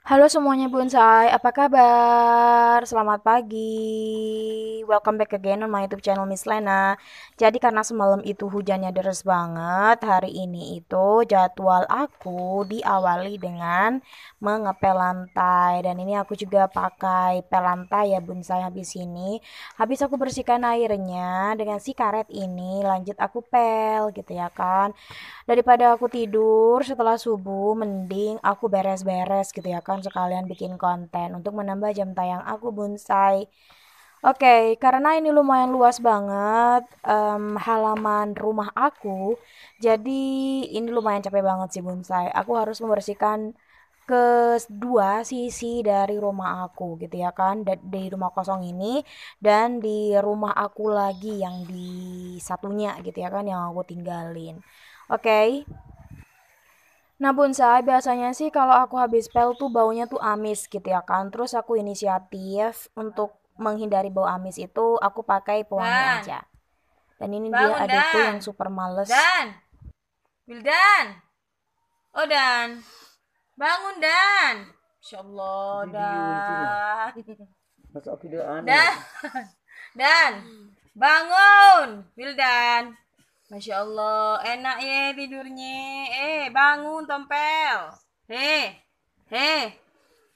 Halo semuanya bonsai, apa kabar? Selamat pagi. Welcome back again on my YouTube channel Miss Lena. Jadi karena semalam itu hujannya deras banget, hari ini itu jadwal aku diawali dengan mengepel lantai dan ini aku juga pakai pel lantai ya bonsai habis ini. Habis aku bersihkan airnya dengan si karet ini, lanjut aku pel gitu ya kan. Daripada aku tidur setelah subuh, mending aku beres-beres gitu ya kan sekalian bikin konten untuk menambah jam tayang aku bonsai. Oke, okay, karena ini lumayan luas banget um, halaman rumah aku, jadi ini lumayan capek banget sih bonsai. Aku harus membersihkan kedua sisi dari rumah aku gitu ya kan di rumah kosong ini dan di rumah aku lagi yang di satunya gitu ya kan yang aku tinggalin oke okay? Nah bonsai biasanya sih kalau aku habis pel tuh baunya tuh amis gitu ya kan. Terus aku inisiatif untuk menghindari bau amis itu aku pakai pewangi dan. aja. Dan ini Bangun, dia adikku Dan. yang super males. Dan. Wildan. Oh Dan. Bangun Dan. Insya Allah Dan. Dan. Dan. Bangun. Wildan. Masya Allah, enak ya tidurnya. Eh, bangun tompel. Heh, heh.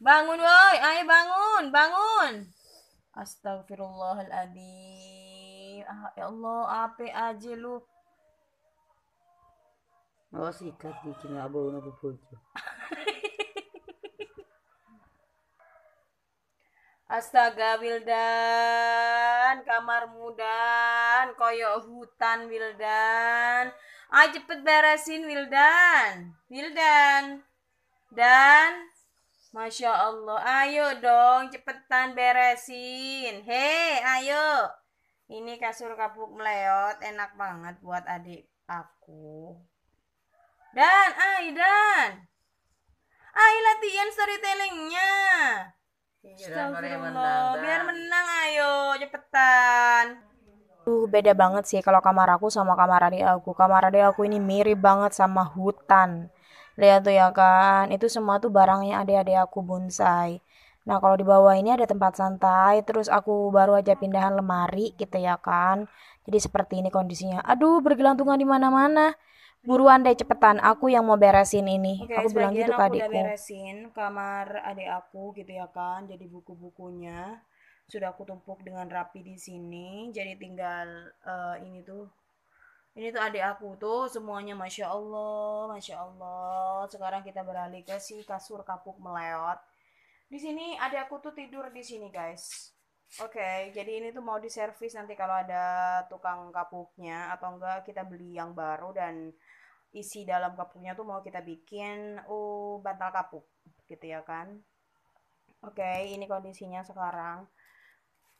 Bangun woi, ayo bangun, bangun. Astagfirullahaladzim. Ah, ya Allah, apa aja lu? Oh, sikat bikin abu nabu bojo. Astaga Wildan, kamar mudan, koyok hutan Wildan. Ayo cepet beresin Wildan. Wildan. Dan Masya Allah, ayo dong cepetan beresin. Hei, ayo. Ini kasur kapuk meleot, enak banget buat adik aku. Dan, ayo Dan. Ayo latihan storytellingnya. Astagfirullah, biar menang ayo cepetan. Tuh beda banget sih kalau kamar aku sama kamar adik aku. Kamar adik aku ini mirip banget sama hutan. Lihat tuh ya kan, itu semua tuh barangnya adik-adik aku bonsai. Nah kalau di bawah ini ada tempat santai, terus aku baru aja pindahan lemari gitu ya kan. Jadi seperti ini kondisinya. Aduh bergelantungan di mana-mana buruan deh cepetan. Aku yang mau beresin ini. Okay, aku bilang gitu ke adikku udah beresin kamar adik aku gitu ya kan. Jadi buku-bukunya sudah aku tumpuk dengan rapi di sini. Jadi tinggal uh, ini tuh ini tuh adik aku tuh semuanya masya allah masya allah. Sekarang kita beralih ke si kasur kapuk meleot. Di sini adik aku tuh tidur di sini guys Oke, okay, jadi ini tuh mau diservis nanti kalau ada tukang kapuknya atau enggak kita beli yang baru dan isi dalam kapuknya tuh mau kita bikin uh bantal kapuk gitu ya kan. Oke, okay, ini kondisinya sekarang.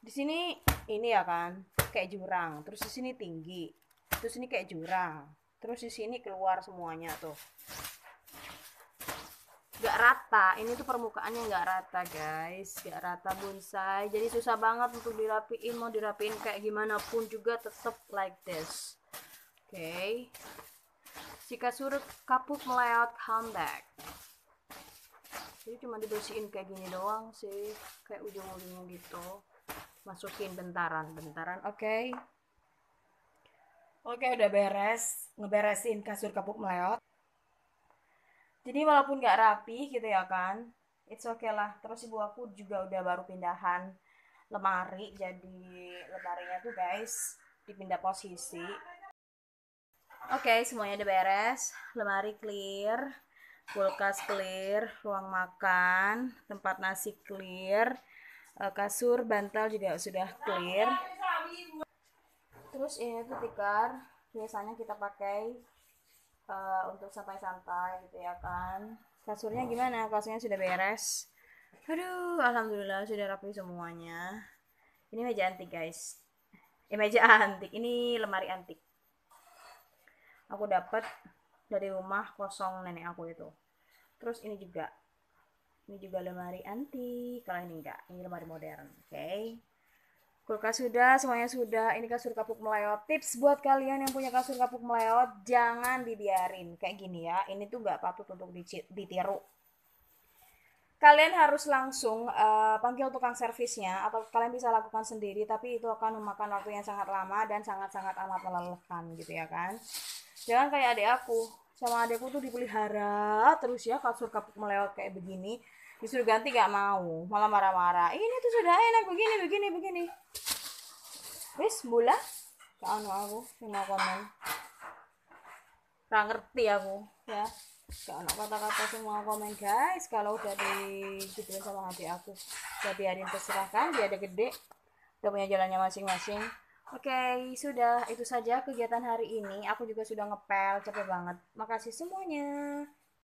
Di sini ini ya kan kayak jurang, terus di sini tinggi. Terus ini kayak jurang. Terus di sini keluar semuanya tuh gak rata. Ini tuh permukaannya gak rata guys. Gak rata bonsai. Jadi susah banget untuk dirapiin. Mau dirapiin kayak gimana pun juga tetap like this. Oke. Okay. si kasur kapuk meleot comeback jadi cuma dibersihin kayak gini doang sih. Kayak ujung-ujungnya gitu. Masukin bentaran bentaran. Oke. Okay. oke udah beres. Ngeberesin kasur kapuk meleot jadi walaupun gak rapi gitu ya kan it's okay lah. Terus ibu aku juga udah baru pindahan lemari jadi lemarinya tuh guys dipindah posisi. Oke okay, semuanya udah beres. Lemari clear kulkas clear ruang makan tempat nasi clear eh, kasur bantal juga sudah clear. Terus ini tuh tikar biasanya kita pakai uh, untuk santai-santai gitu ya kan. Kasurnya gimana? Kasurnya sudah beres? Aduh alhamdulillah sudah rapi semuanya. Ini meja antik guys. Eh meja antik. Ini lemari antik. Aku dapat dari rumah kosong nenek aku itu. Terus ini juga. Ini juga lemari antik. Kalau ini enggak ini lemari modern oke? okay? Kulkas sudah, semuanya sudah. Ini kasur kapuk meleot. Tips buat kalian yang punya kasur kapuk meleot, jangan dibiarin kayak gini ya. Ini tuh nggak patut untuk ditiru. kalian harus langsung eh, panggil tukang servisnya atau kalian bisa lakukan sendiri tapi itu akan memakan waktu yang sangat lama dan sangat-sangat amat melelahkan gitu ya kan jangan kayak adik aku sama adikku tuh dipelihara terus ya kasur kapuk melewat kayak begini disuruh ganti gak mau malah marah-marah. Ini tuh sudah enak begini begini begini. Wis bola gak anu aku mau komen. Nggak ngerti aku. Ya gak ada kata-kata mau komen. Guys kalau udah digituin sama adik aku udah biarin terserah kan dia ada gede. Udah punya jalannya masing-masing. Oke sudah. Itu saja kegiatan hari ini. Aku juga sudah ngepel capek banget. Makasih semuanya